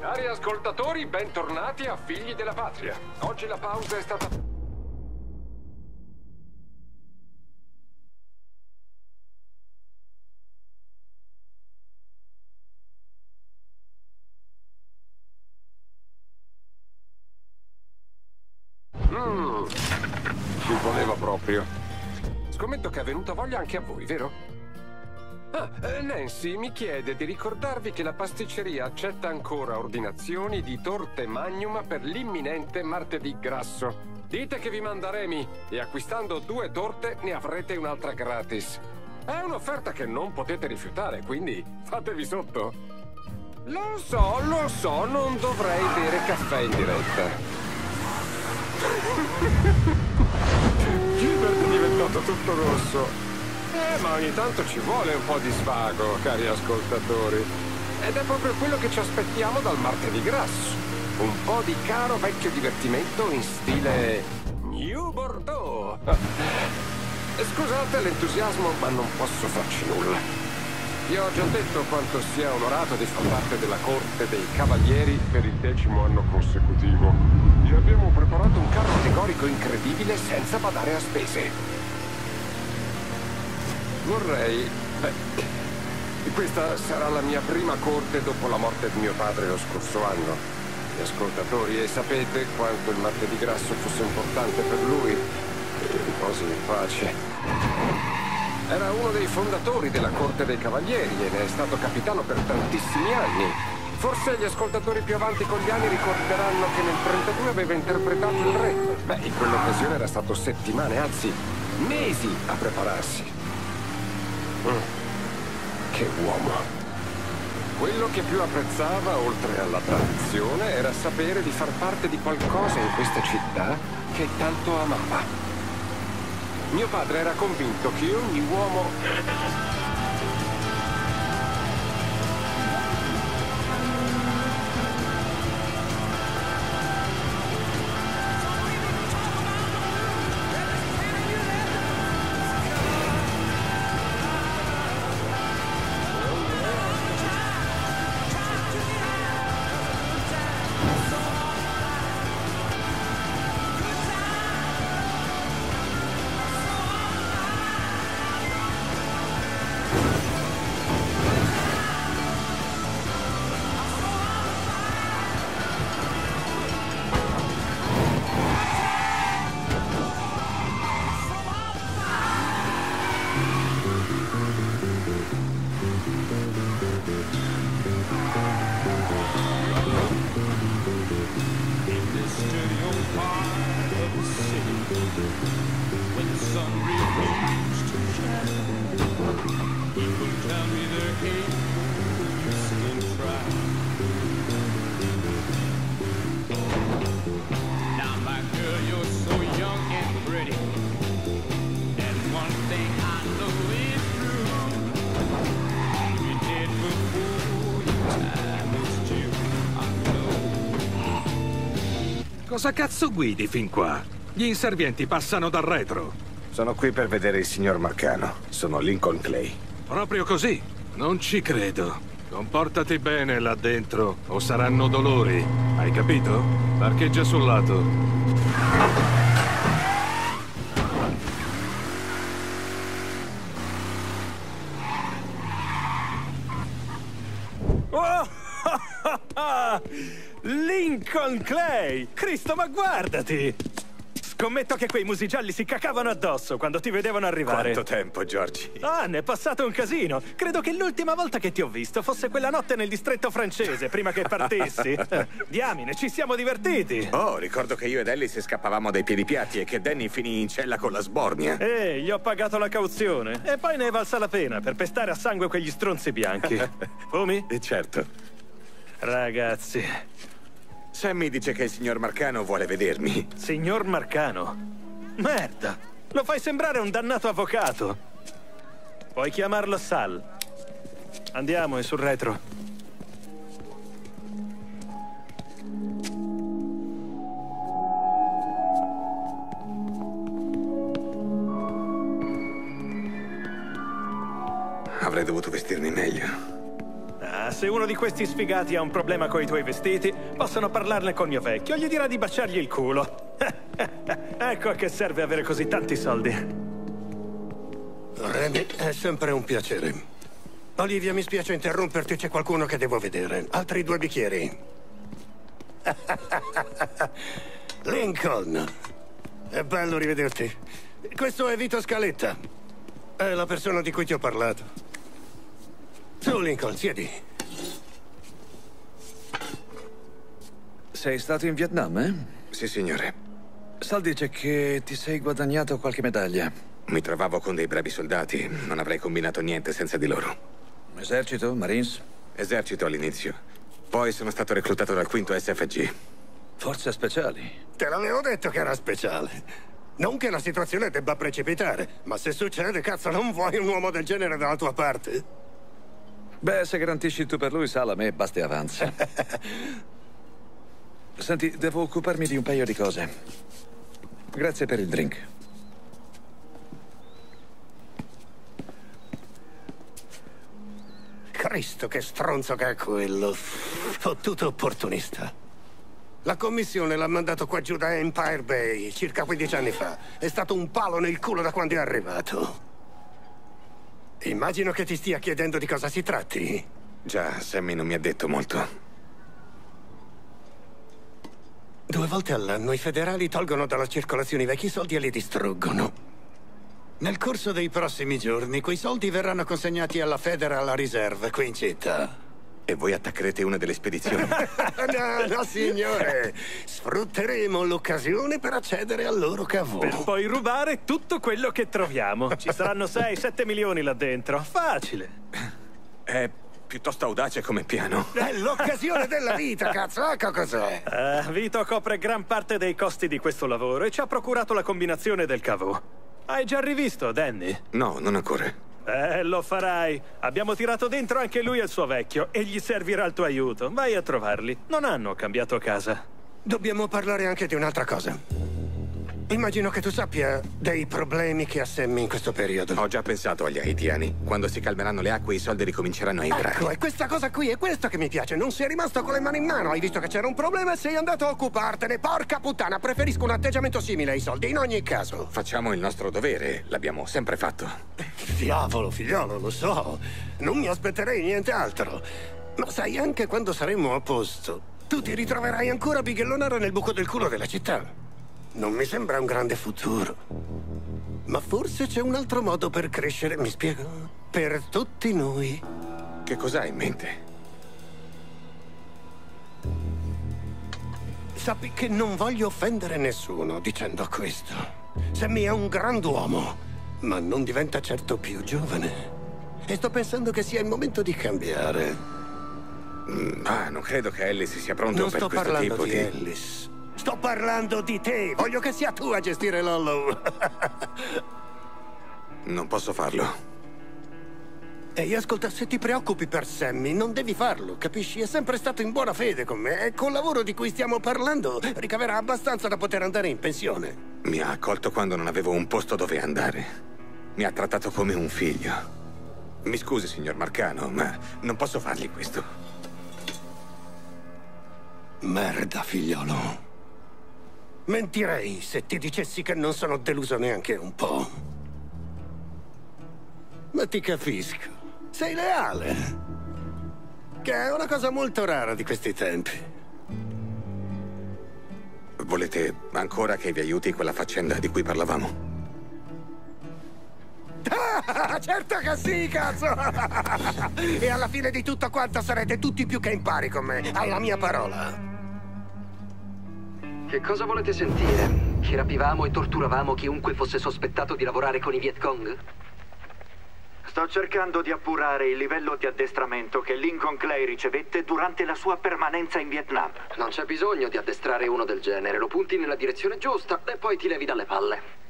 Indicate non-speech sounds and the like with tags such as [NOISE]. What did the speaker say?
Cari ascoltatori, bentornati a Figli della Patria. Oggi la pausa è stata... Mmm, ci voleva proprio. Scommetto che è venuta voglia anche a voi, vero? Ah, eh, Nancy mi chiede di ricordarvi che la pasticceria accetta ancora ordinazioni di torte Magnum per l'imminente martedì grasso. Dite che vi manda Remy e acquistando due torte ne avrete un'altra gratis. È un'offerta che non potete rifiutare, quindi fatevi sotto. Lo so, lo so, non dovrei bere caffè in diretta. [LAUGHS] Gilbert è diventato tutto rosso. Eh, ma ogni tanto ci vuole un po' di svago, cari ascoltatori. Ed è proprio quello che ci aspettiamo dal martedì grasso. Un po' di caro vecchio divertimento in stile New Bordeaux. Scusate l'entusiasmo, ma non posso farci nulla. Vi ho già detto quanto sia onorato di far parte della corte dei cavalieri per il decimo anno consecutivo. Vi abbiamo preparato un carro allegorico incredibile senza badare a spese. Vorrei... Beh, questa sarà la mia prima corte dopo la morte di mio padre lo scorso anno. Gli ascoltatori, e sapete quanto il martedì grasso fosse importante per lui. Riposi in pace. Era uno dei fondatori della Corte dei Cavalieri e ne è stato capitano per tantissimi anni. Forse gli ascoltatori più avanti con gli anni ricorderanno che nel 32 aveva interpretato il re. Beh, in quell'occasione era stato settimane, anzi mesi a prepararsi. Che uomo. Quello che più apprezzava, oltre alla tradizione, era sapere di far parte di qualcosa in questa città che tanto amava. Mio padre era convinto che ogni uomo Cosa cazzo guidi fin qua? Gli inservienti passano dal retro. Sono qui per vedere il signor Marcano. Sono Lincoln Clay. Proprio così? Non ci credo. Comportati bene là dentro o saranno dolori. Hai capito? Parcheggia sul lato. Oh! Lincoln Clay! Cristo, ma guardati! Scommetto che quei musi gialli si cacavano addosso quando ti vedevano arrivare. Quanto tempo, Giorgi? Ah, ne è passato un casino. Credo che l'ultima volta che ti ho visto fosse quella notte nel distretto francese, prima che partissi. [LAUGHS] Diamine, ci siamo divertiti. Oh, ricordo che io ed Ellis scappavamo dai piedi piatti e che Danny finì in cella con la sbornia. Eh, gli ho pagato la cauzione. E poi ne è valsa la pena per pestare a sangue quegli stronzi bianchi. [LAUGHS] Fumi? E certo. Ragazzi, Sammy dice che il signor Marcano vuole vedermi. Signor Marcano? Merda! Lo fai sembrare un dannato avvocato. Puoi chiamarlo Sal. Andiamo, è sul retro. Avrei dovuto vestirmi meglio. Se uno di questi sfigati ha un problema con i tuoi vestiti, possono parlarne col mio vecchio. Gli dirà di baciargli il culo. [LAUGHS] ecco a che serve avere così tanti soldi. Remy, è sempre un piacere. Olivia, mi spiace interromperti, c'è qualcuno che devo vedere. Altri due bicchieri. [LAUGHS] Lincoln. È bello rivederti. Questo è Vito Scaletta. È la persona di cui ti ho parlato. Su, Lincoln, siedi. Sei stato in Vietnam, eh? Sì, signore. Sal dice che ti sei guadagnato qualche medaglia. Mi trovavo con dei bravi soldati. Non avrei combinato niente senza di loro. Esercito? Marines? Esercito all'inizio. Poi sono stato reclutato dal quinto SFG. Forze speciali? Te l'avevo detto che era speciale. Non che la situazione debba precipitare, ma se succede, cazzo, non vuoi un uomo del genere dalla tua parte? Beh, se garantisci tu per lui, Sal, a me basta e avanza. [LAUGHS] Senti, devo occuparmi di un paio di cose. Grazie per il drink. Cristo, che stronzo che è quello. Fottuto opportunista. La commissione l'ha mandato qua giù da Empire Bay circa 15 anni fa. È stato un palo nel culo da quando è arrivato. Immagino che ti stia chiedendo di cosa si tratti. Già, Sammy non mi ha detto molto. Due volte all'anno i federali tolgono dalla circolazione i vecchi soldi e li distruggono. Nel corso dei prossimi giorni quei soldi verranno consegnati alla Federal Reserve qui in città. E voi attaccherete una delle spedizioni? [LAUGHS] no, no, signore. Sfrutteremo l'occasione per accedere al loro cavò. Per poi rubare tutto quello che troviamo. Ci saranno 6-7 milioni là dentro. Facile. È piuttosto audace come piano. È l'occasione della vita, cazzo. Ecco cos'è. Uh, Vito copre gran parte dei costi di questo lavoro e ci ha procurato la combinazione del cavò. Hai già rivisto, Danny? No, non ancora. Eh, lo farai. Abbiamo tirato dentro anche lui e il suo vecchio e gli servirà il tuo aiuto. Vai a trovarli. Non hanno cambiato casa. Dobbiamo parlare anche di un'altra cosa. Immagino che tu sappia dei problemi che ha Sammy in questo periodo. Ho già pensato agli haitiani. Quando si calmeranno le acque i soldi ricominceranno a entrare. Ecco, è questa cosa qui, è questo che mi piace. Non sei rimasto con le mani in mano. Hai visto che c'era un problema e sei andato a occupartene. Porca puttana, preferisco un atteggiamento simile ai soldi, in ogni caso. Facciamo il nostro dovere, l'abbiamo sempre fatto. Diavolo, figliolo, lo so. Non mi aspetterei niente altro. Ma sai, anche quando saremo a posto, tu ti ritroverai ancora bighellonare nel buco del culo della città. Non mi sembra un grande futuro. Ma forse c'è un altro modo per crescere, mi spiego? Per tutti noi. Che cos'hai in mente? Sappi che non voglio offendere nessuno dicendo questo. Sammy è un grand'uomo, ma non diventa certo più giovane. E sto pensando che sia il momento di cambiare. Mm, ah, non credo che Ellis sia pronto non per questo tipo di... Non sto parlando di Ellis. Sto parlando di te! Voglio che sia tu a gestire Lollo! [LAUGHS] non posso farlo. Ehi, ascolta, se ti preoccupi per Sammy, non devi farlo, capisci? È sempre stato in buona fede con me e col lavoro di cui stiamo parlando ricaverà abbastanza da poter andare in pensione. Mi ha accolto quando non avevo un posto dove andare. Mi ha trattato come un figlio. Mi scusi, signor Marcano, ma non posso fargli questo. Merda, figliolo. Mentirei se ti dicessi che non sono deluso neanche un po'. Ma ti capisco. Sei leale. Che è una cosa molto rara di questi tempi. Volete ancora che vi aiuti quella faccenda di cui parlavamo? Ah, certo che sì, cazzo! e alla fine di tutto quanto sarete tutti più che in pari con me, alla mia parola. Che cosa volete sentire? Che rapivamo e torturavamo chiunque fosse sospettato di lavorare con i Viet Cong? Sto cercando di appurare il livello di addestramento che Lincoln Clay ricevette durante la sua permanenza in Vietnam. Non c'è bisogno di addestrare uno del genere. Lo punti nella direzione giusta e poi ti levi dalle palle.